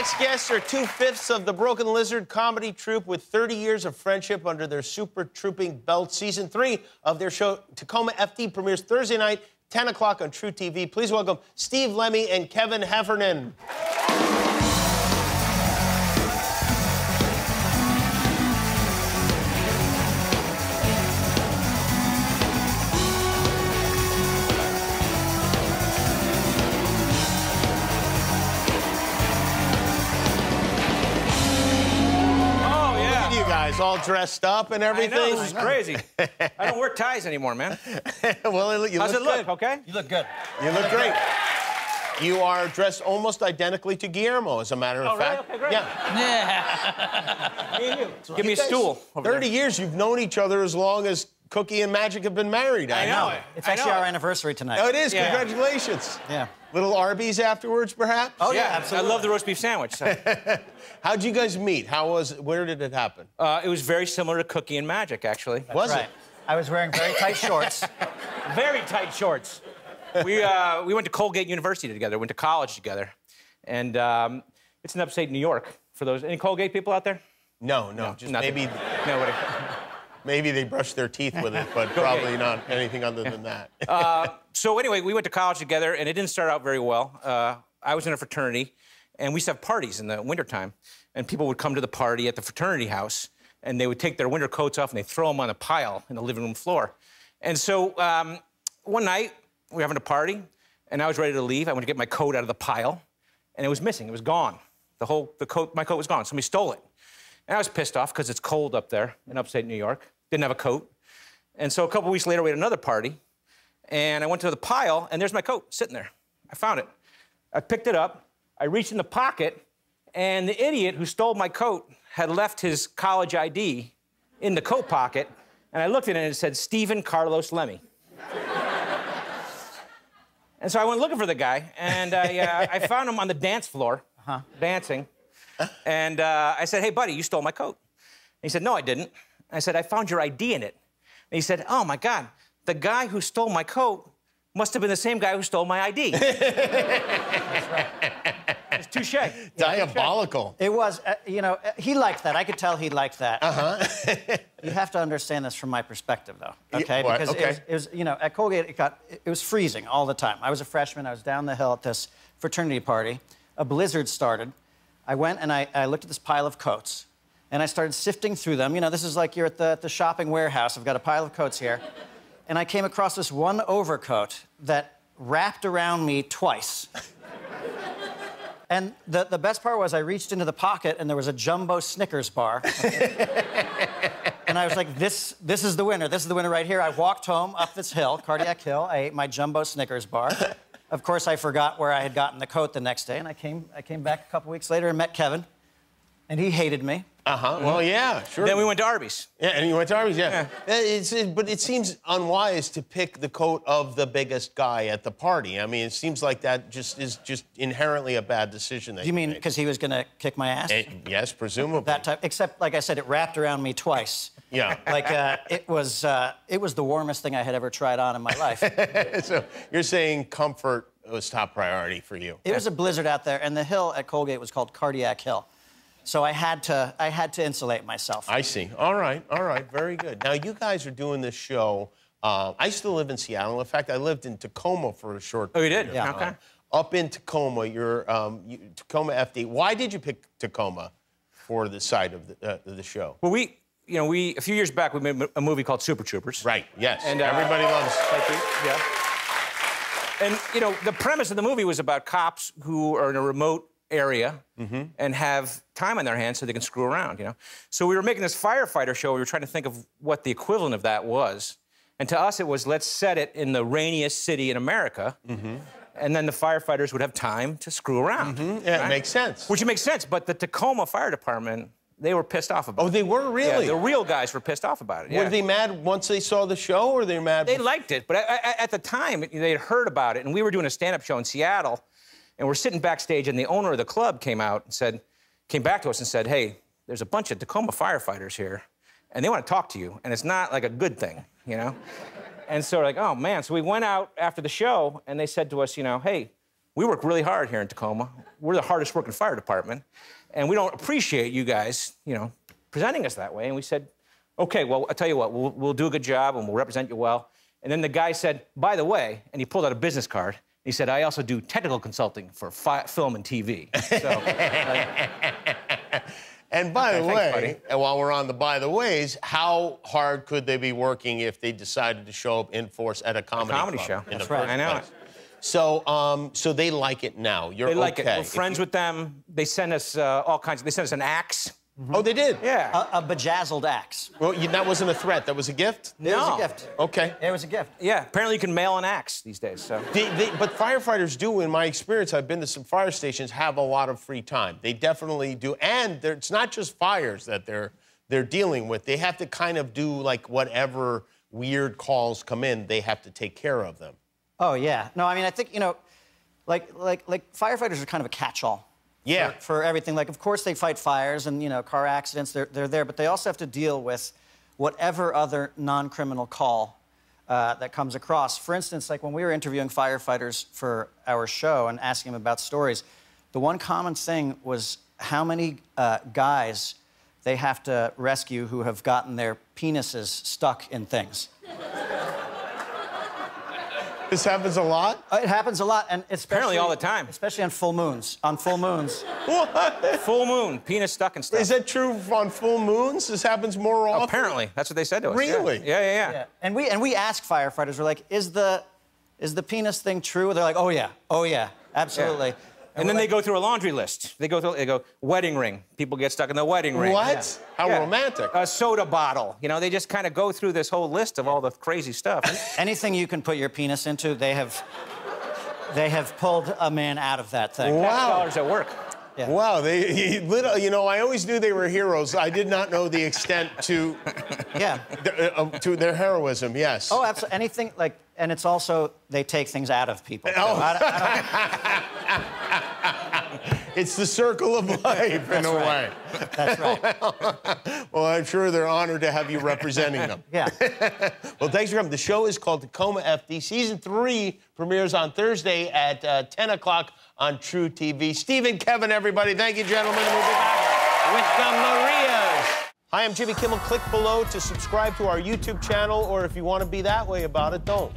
next guests are two fifths of the Broken Lizard comedy troupe with 30 years of friendship under their super trooping belt. Season three of their show, Tacoma FD, premieres Thursday night, 10 o'clock on truTV. Please welcome Steve Lemme and Kevin Heffernan. Guys all dressed up and I everything. know, this is crazy. I don't wear ties anymore, man. well, you How's look it look, good. okay? You look good. You look great. You are dressed almost identically to Guillermo, as a matter of Oh, really? fact. Okay, great. Yeah. Me and you. Give me a guys- stool. over 30 there. years, you've known each other as long as Cookie and Magic have been married. I know. It's I actually know. our anniversary tonight. Oh, it is. Yeah. Congratulations. Yeah. Little Arby's afterwards, perhaps? Oh, yeah, Yeah, absolutely. I love the roast beef sandwich. so. How'd you guys meet? How was Where did it happen? Uh, it was very similar to Cookie and Magic, actually. was right. it? I was wearing very tight shorts. Very tight shorts. We, uh, we went to Colgate University together, went to college together. And um, it's in upstate New York. For those, any Colgate people out there? No, no. just Nothing. maybe Nobody. Maybe they brush their teeth with it, but probably not anything other than that. So anyway, we went to college together, and it didn't start out very well. Uh, I was in a fraternity, and we used to have parties in the wintertime. And people would come to the party at the fraternity house, and they would take their winter coats off and they throw them on a pile in the living room floor. And so um, one night, we were having a party, and I was ready to leave. I went to get my coat out of the pile, and it was missing. It was gone. The whole the coat, my coat was gone. Somebody stole it. And I was pissed off because it's cold up there in upstate New York. Didn't have a coat. And so a couple weeks later, we had another party, and I went to the pile, and there's my coat sitting there. I found it. I picked it up. I reached in the pocket, and the idiot who stole my coat had left his college ID in the coat pocket, and I looked at it and it said Stephen Carlos Lemme. and so I went looking for the guy, and I, uh, I found him on the dance floor, dancing. And uh, I said, Hey, buddy, you stole my coat. And he said, No, I didn't. I said, I found your ID in it. And he said, Oh my God, the guy who stole my coat must have been the same guy who stole my ID. That's right. It's touche. Diabolical. It was, uh, you know, uh, he liked that. I could tell he liked that. Uh-huh. you have to understand this from my perspective, though, okay? what? Because Okay. It, was, it was, you know, at Colgate, it got, it was freezing all the time. I was a freshman. I was down the hill at this fraternity party. A blizzard started. I went and I, I looked at this pile of coats, and I started sifting through them. You know, this is like you're at the, the shopping warehouse. I've got a pile of coats here. And I came across this one overcoat that wrapped around me twice. And the, the best part was I reached into the pocket and there was a jumbo Snickers bar. and I was like, this, this is the winner. This is the winner right here. I walked home up this hill, Cardiac Hill. I ate my jumbo Snickers bar. Of course, I forgot where I had gotten the coat the next day. And I came, I came back a couple weeks later and met Kevin. And he hated me. Uh huh. Well, yeah, sure. Then we went to Arby's. Yeah, and you went to Arby's, yeah. Uh, It's, it- but it seems unwise to pick the coat of the biggest guy at the party. I mean, it seems like that just is just inherently a bad decision. That You mean because he was going to kick my ass? Eh, yes, presumably. that type. Except, like I said, it wrapped around me twice. Yeah. Like uh, it was, uh, it was the warmest thing I had ever tried on in my life. so you're saying comfort was top priority for you. It was a blizzard out there, and the hill at Colgate was called Cardiac Hill. So I had to, I had to insulate myself. I see. All right, all right, very good. Now you guys are doing this show. Uh, I used to live in Seattle. In fact, I lived in Tacoma for a short. Oh, you did? Yeah. time. Okay. Up in Tacoma, you're um, you, Tacoma FD. Why did you pick Tacoma for the site of the, uh, the show? Well, we, you know, we a few years back we made a movie called Super Troopers. Right. Yes. And, uh, everybody loves. Thank you. Yeah. And you know, the premise of the movie was about cops who are in a remote area mm-hmm. and have time on their hands so they can screw around. You know, so we were making this firefighter show. We were trying to think of what the equivalent of that was, and to us it was let's set it in the rainiest city in America. Mm-hmm. And then the firefighters would have time to screw around. Mm-hmm. Yeah, it makes sense. Which makes sense, but the Tacoma Fire Department, they were pissed off about Oh, it. they were really. Yeah, the real guys were pissed off about it. Were they mad once they saw the show, or they were mad? They liked it, but I, I, at the time they had heard about it, and we were doing a stand-up show in Seattle, and we're sitting backstage, and the owner of the club came out and said, came back to us and said, "Hey, there's a bunch of Tacoma firefighters here, and they want to talk to you, and it's not like a good thing, you know." and so we're like, "Oh man!" So we went out after the show, and they said to us, "You know, hey, we work really hard here in Tacoma. We're the hardest working fire department, and we don't appreciate you guys, you know, presenting us that way. And we said, okay, well, I'll tell you what, we'll, we'll do a good job and we'll represent you well. And then the guy said, by the way, and he pulled out a business card. He said, I also do technical consulting for fi- film and TV. So, And by the thanks, way, and while we're on the by the ways, how hard could they be working if they decided to show up in force at a comedy, comedy club show. in That's the right. I know place? it. So, um, so they like it now. You're they like okay. it. We're friends with them. They send us uh, all kinds. Of, they send us an axe. Oh, they did. Yeah. A, a bejazzled axe. Well, you, that wasn't a threat. That was a gift. No. It was a gift. Okay. It was a gift. yeah. Apparently, you can mail an axe these days. So. They, they, but firefighters do, in my experience, I've been to some fire stations, have a lot of free time. They definitely do, and it's not just fires that they're they're dealing with. They have to kind of do like whatever weird calls come in, they have to take care of them. Oh yeah. No, I mean I think you know, like like like firefighters are kind of a catch-all. Yeah. For, for everything, like of course they fight fires and you know car accidents. They're they're there, but they also have to deal with whatever other non-criminal call uh, that comes across. For instance, like when we were interviewing firefighters for our show and asking them about stories, the one common thing was how many uh, guys they have to rescue who have gotten their penises stuck in things. This happens a lot. Uh, It happens a lot, and especially Apparently all the time. especially on full moons. On full moons, What? Full moon, penis stuck and stuff. Is that true on full moons? This happens more often. Apparently, that's what they said to us. Really? Yeah, yeah, yeah. yeah. And we and we ask firefighters. We're like, is the is the penis thing true? They're like, oh yeah, oh yeah, absolutely. And then we're they go through a laundry list. They go through. They go wedding ring. People get stuck in the wedding ring. What? How Yeah. romantic. A soda bottle. You know, they just kind of go through this whole list of all the crazy stuff. anything you can put your penis into, they have they have pulled a man out of that thing. Wow. Dollars at work. Yeah. Wow, they he, little, you know, I always knew they were heroes. I did not know the extent to Yeah. uh, uh, to their heroism. Yes. Oh, absolutely. Anything like, and it's also they take things out of people. Oh. I I don't- It's the circle of life in a right. way. that's right. Well, I'm sure they're honored to have you representing them. Yeah. Well, thanks for coming. The show is called Tacoma FD. Season three premieres on Thursday at uh, 10 o'clock on truTV. Steve and Kevin, everybody, thank you, gentlemen. We'll be back with the Marias. Hi, I'm Jimmy Kimmel. Click below to subscribe to our YouTube channel, or if you want to be that way about it, don't.